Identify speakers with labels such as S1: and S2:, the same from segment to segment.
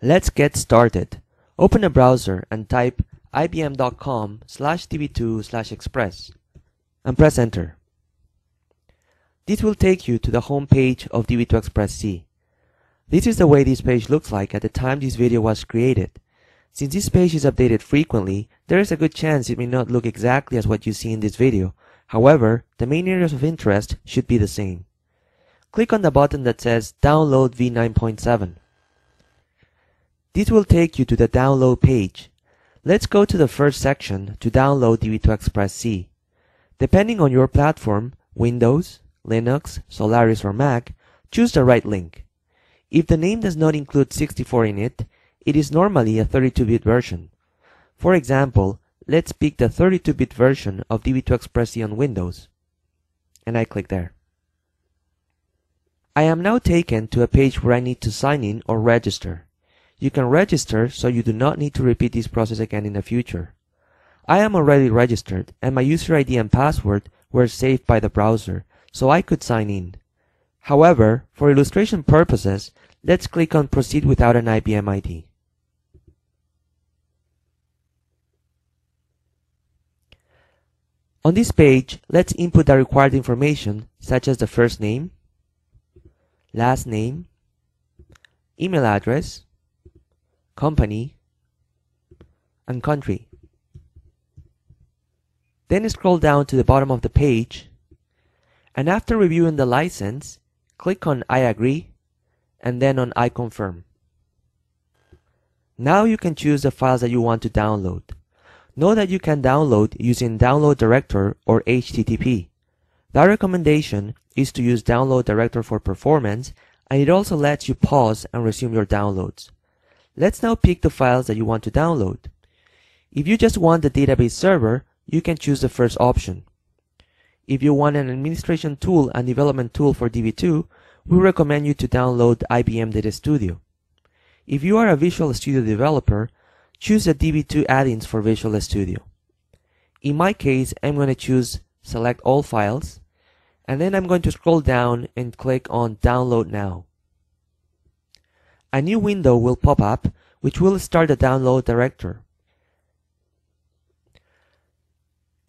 S1: Let's get started. Open a browser and type ibm.com slash db2 slash express and press enter. This will take you to the home page of DB2 Express C. This is the way this page looks like at the time this video was created. Since this page is updated frequently, there is a good chance it may not look exactly as what you see in this video. However, the main areas of interest should be the same. Click on the button that says Download v9.7. This will take you to the download page. Let's go to the first section to download DB2 Express C. Depending on your platform, Windows, Linux, Solaris or Mac, choose the right link. If the name does not include 64 in it, it is normally a 32-bit version. For example, let's pick the 32-bit version of DB2 Express C on Windows. And I click there. I am now taken to a page where I need to sign in or register. You can register so you do not need to repeat this process again in the future. I am already registered and my user ID and password were saved by the browser, so I could sign in. However, for illustration purposes, let's click on Proceed without an IBM ID. On this page, let's input the required information such as the first name, last name, email address, company, and country. Then scroll down to the bottom of the page, and after reviewing the license, click on I agree, and then on I confirm. Now you can choose the files that you want to download. Know that you can download using Download Director or HTTP. The recommendation is to use Download Director for performance, and it also lets you pause and resume your downloads. Let's now pick the files that you want to download. If you just want the database server, you can choose the first option. If you want an administration tool and development tool for DB2, we recommend you to download IBM Data Studio. If you are a Visual Studio developer, choose the DB2 add-ins for Visual Studio. In my case, I'm going to choose Select All Files, and then I'm going to scroll down and click on Download Now. A new window will pop up, which will start the download director.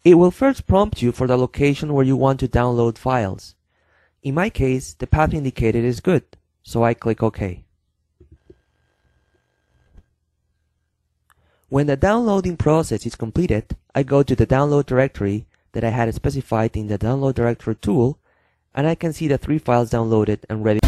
S1: It will first prompt you for the location where you want to download files. In my case, the path indicated is good, so I click OK. When the downloading process is completed, I go to the download directory that I had specified in the download directory tool, and I can see the three files downloaded and ready.